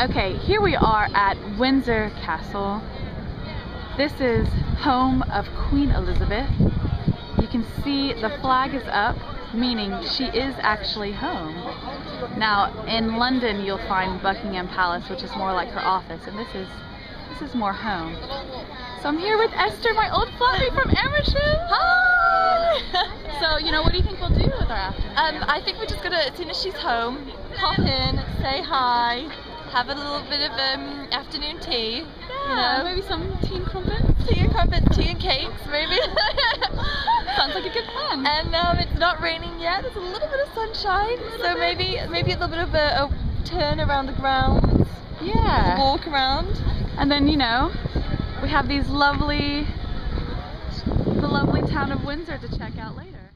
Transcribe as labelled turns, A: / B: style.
A: Okay, here we are at Windsor Castle. This is home of Queen Elizabeth. You can see the flag is up, meaning she is actually home. Now, in London you'll find Buckingham Palace, which is more like her office, and this is this is more home. So I'm here with Esther, my old flatmate from Amersham.
B: Hi!
A: so, you know, what do you think we'll do with our afternoon?
B: Um, I think we're just gonna, as soon as she's home, pop in, say hi, have a little bit of um, afternoon tea.
A: yeah,
B: you know.
A: maybe some tea and crumpets.
B: Tea and crumpets, tea and cakes, maybe.
A: Sounds like a good plan.
B: and um, it's not raining yet. There's a little bit of sunshine, so maybe maybe a little bit of a, a turn around the grounds,
A: yeah.
B: walk around.
A: And then, you know, we have these lovely, the lovely town of Windsor to check out later.